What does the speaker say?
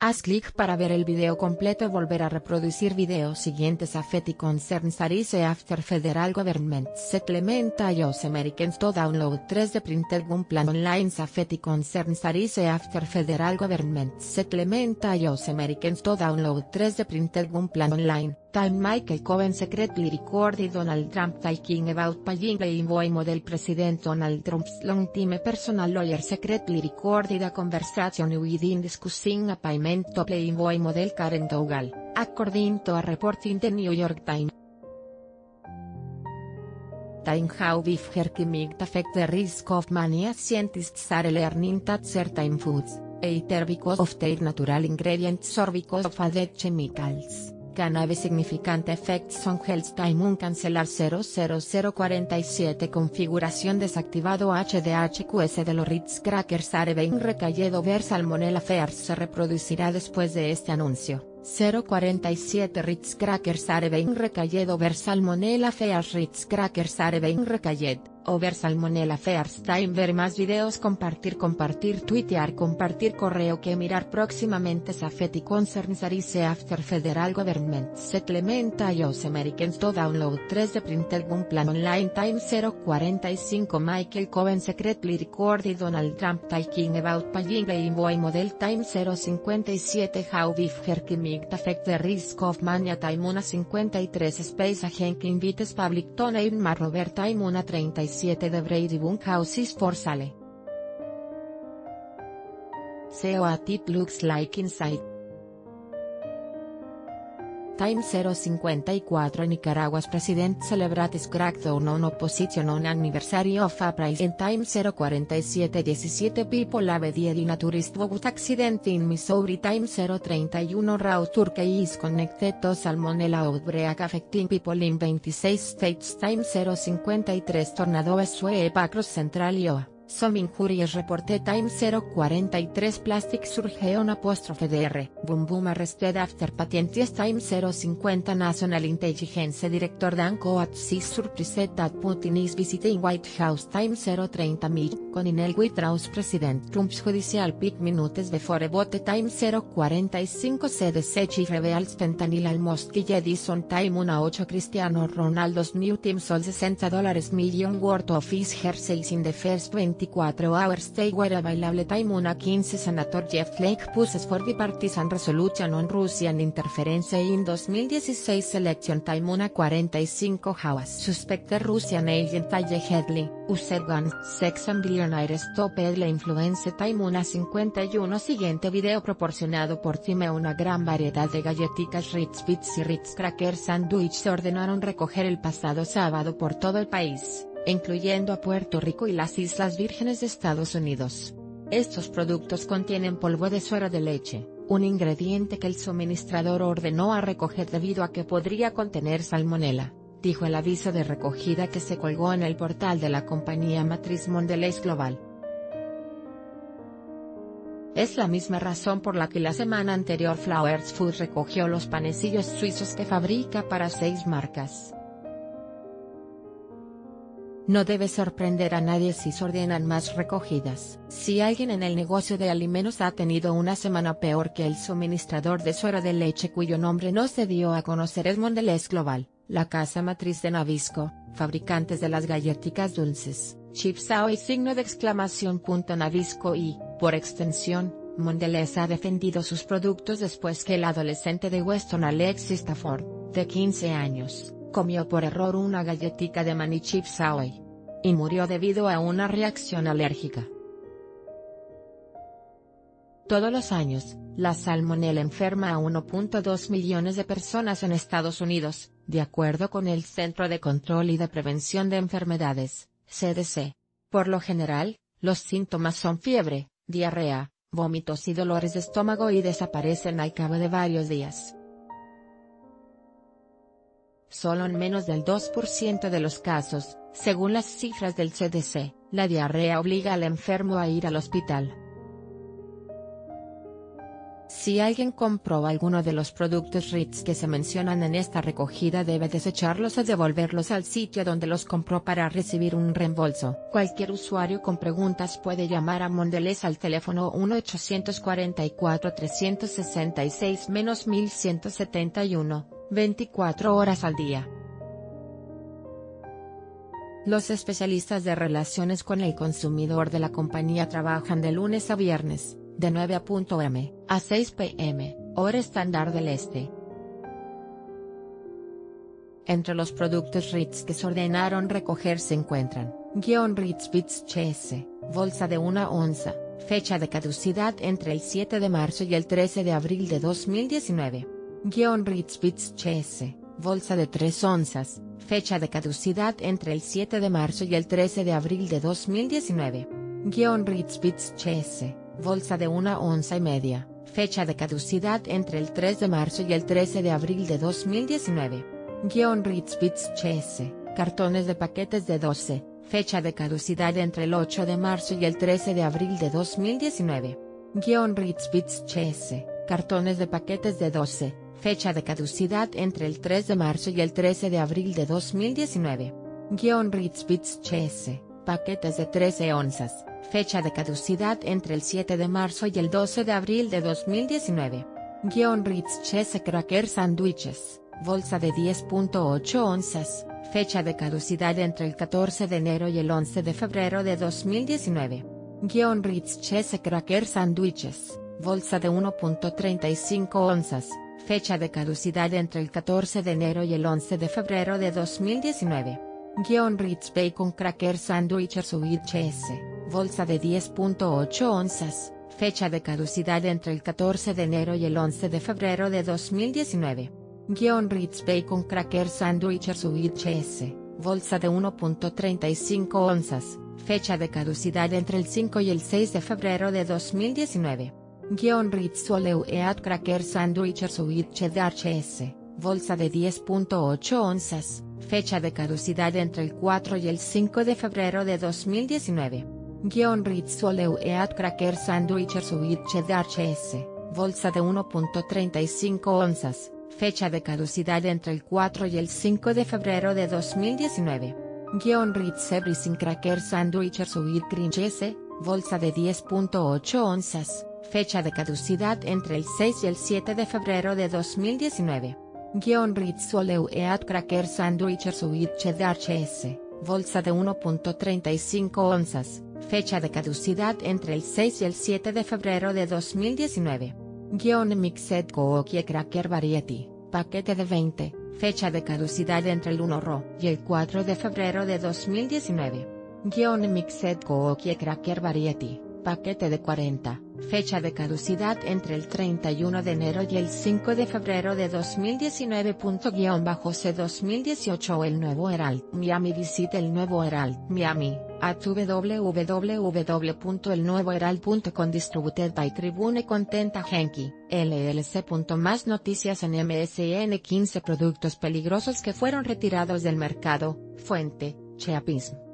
Haz clic para ver el video completo y volver a reproducir videos siguientes Affeti concerns Arise after federal government settlement iOS Americans to download 3 de printed one plan online Affeti concerns Arise after federal government settlement iOS Americans to download 3 de printed one plan online. Time Michael Cohen secretly recorded Donald Trump talking about paying the invoice model President Donald Trump's long-time personal lawyer secretly recorded a conversation within discussing a payment to the invoice model Karen Dougal, according to a report in the New York Times. Time how beef jerky affect the risk of many scientists are learning that certain foods, either because of their natural ingredients or because of added chemicals can have significant effects on health time un cancelar 00047 configuración desactivado HDHQS de los Ritz Crackers Arebein recayedo ver Salmonella Fears se reproducirá después de este anuncio. 047 Ritz Crackers Arebein recayedo ver Salmonella Fears Ritz Crackers Arebein recayed ver Salmonella First Time ver más videos compartir compartir tuitear compartir correo que mirar próximamente Safety Concerns Arise After Federal Government Settlement iOS Americans to download 3 de printed one plan online time 045 Michael Cohen secretly recorded Donald Trump talking about paying the invoice model time 057 how beef meat affect the risk of mania time 153 space agent invites public to name Robert time 135 7 de Brady Bunkhouses for Sale. See what it looks like inside. Time 054 Nicaragua's president celebrates crackdown on opposition on anniversary of uprising Time 047 17 people have died in a tourist boat accident in Missouri. Time 031 Raw Turkey is connected to Salmonella outbreak affecting people in 26 states. Time 053 Tornado sweep across Central Iowa Some injuries reported time 043 Plastic surgeon apóstrofe dr. Boom boom arrested after patientes time 050 National Intelligence Director Dan Coates surprised that Putin is visiting White House time 030 Mil, con Inel White President Trump's judicial pick minutes before vote time 045 CDC reveals fentanyl almost Edison time 18 Cristiano Ronaldo's new team sold 60 dollars million worth of his jerseys in the first 20 24 hours stay were available time una 15 Senator Jeff Flake pushes for bipartisan resolution on Russian interference in 2016 election time una 45 hours. Suspected Russian agent Taye Headley, used guns, sex and billionaires stoped la influence time una 51 siguiente video proporcionado por Time una gran variedad de galletitas Ritz Bits y Ritz Crackers Sandwich se ordenaron recoger el pasado sábado por todo el país incluyendo a Puerto Rico y las Islas Vírgenes de Estados Unidos. Estos productos contienen polvo de suero de leche, un ingrediente que el suministrador ordenó a recoger debido a que podría contener salmonela, dijo el aviso de recogida que se colgó en el portal de la compañía matriz Mondelez Global. Es la misma razón por la que la semana anterior Flowers Food recogió los panecillos suizos que fabrica para seis marcas. No debe sorprender a nadie si se ordenan más recogidas. Si alguien en el negocio de alimentos ha tenido una semana peor que el suministrador de suero de leche cuyo nombre no se dio a conocer es Mondelez Global, la casa matriz de Navisco, fabricantes de las galletitas dulces, Chipsao y signo de exclamación. Navisco y, por extensión, Mondelez ha defendido sus productos después que el adolescente de Weston Alexis Stafford, de 15 años, comió por error una galletita de maní chips Y murió debido a una reacción alérgica. Todos los años, la salmonela enferma a 1.2 millones de personas en Estados Unidos, de acuerdo con el Centro de Control y de Prevención de Enfermedades, CDC. Por lo general, los síntomas son fiebre, diarrea, vómitos y dolores de estómago y desaparecen al cabo de varios días. Solo en menos del 2% de los casos, según las cifras del CDC, la diarrea obliga al enfermo a ir al hospital. Si alguien compró alguno de los productos Ritz que se mencionan en esta recogida debe desecharlos o devolverlos al sitio donde los compró para recibir un reembolso. Cualquier usuario con preguntas puede llamar a Mondelez al teléfono 1-844-366-1171, 24 horas al día. Los especialistas de relaciones con el consumidor de la compañía trabajan de lunes a viernes, de 9 a m, a 6 pm, hora estándar del este. Entre los productos Ritz que se ordenaron recoger se encuentran, guion Ritz Bits Chess, bolsa de una onza, fecha de caducidad entre el 7 de marzo y el 13 de abril de 2019. Guión Ritz Bits Chess, bolsa de 3 onzas, fecha de caducidad entre el 7 de marzo y el 13 de abril de 2019. Guión Ritz Bits Chess, bolsa de una onza y media, fecha de caducidad entre el 3 de marzo y el 13 de abril de 2019. Guión Ritz Bits Chess, cartones de paquetes de 12, fecha de caducidad entre el 8 de marzo y el 13 de abril de 2019. Guión Ritz Bits Chess, cartones de paquetes de 12, fecha de caducidad entre el 3 de marzo y el 13 de abril de 2019. Guión Ritz Bits Chess, paquetes de 13 onzas, fecha de caducidad entre el 7 de marzo y el 12 de abril de 2019. Guión Ritz Chess Cracker Sandwiches, bolsa de 10.8 onzas, fecha de caducidad entre el 14 de enero y el 11 de febrero de 2019. Guión Ritz Chess Cracker Sandwiches, bolsa de 1.35 onzas, fecha de caducidad entre el 14 de enero y el 11 de febrero de 2019. Guión Ritz Bacon Cracker Sandwiches VHS, bolsa de 10.8 onzas, fecha de caducidad entre el 14 de enero y el 11 de febrero de 2019. Guión Ritz Bacon Cracker Sandwiches VHS, bolsa de 1.35 onzas, fecha de caducidad entre el 5 y el 6 de febrero de 2019. Guión Ritz Soleu Eat Cracker Sandwiches with Cheddar bolsa de 10.8 onzas, fecha de caducidad entre el 4 y el 5 de febrero de 2019. Guión Ritz Soleu Eat Cracker Sandwiches with Cheddar Cheese, bolsa de 1.35 onzas, fecha de caducidad entre el 4 y el 5 de febrero de 2019. Guión Ritz Everything Cracker Sandwiches with Cream Cheese, bolsa de 10.8 onzas, fecha de caducidad entre el 6 y el 7 de febrero de 2019. Guión Ritz Soleu Eat Cracker Sandwiches with Cheddar Cheese, bolsa de 1.35 onzas, fecha de caducidad entre el 6 y el 7 de febrero de 2019. Guión Mixed Cookie Cracker Variety, paquete de 20, fecha de caducidad entre el 1 RO y el 4 de febrero de 2019. Guión Mixed Cookie Cracker Variety, paquete de 40, fecha de caducidad entre el 31 de enero y el 5 de febrero de 2019. Bajo C 2018 El Nuevo Herald Miami Visita el Nuevo Herald Miami, at www.elnuevoherald.com Distributed by Tribune Contenta Genki, LLC. Más noticias en MSN 15 productos peligrosos que fueron retirados del mercado, fuente, Cheapism.